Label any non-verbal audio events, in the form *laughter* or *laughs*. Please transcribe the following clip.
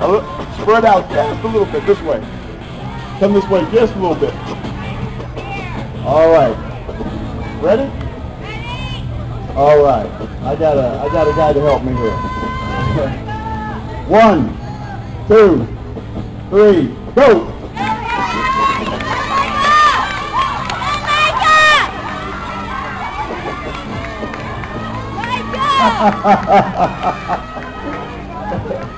A spread out just a little bit this way. Come this way just a little bit. All right. Ready? All right. I got a I got a guy to help me here. One, two, three, go. Oh my God! Oh oh *laughs*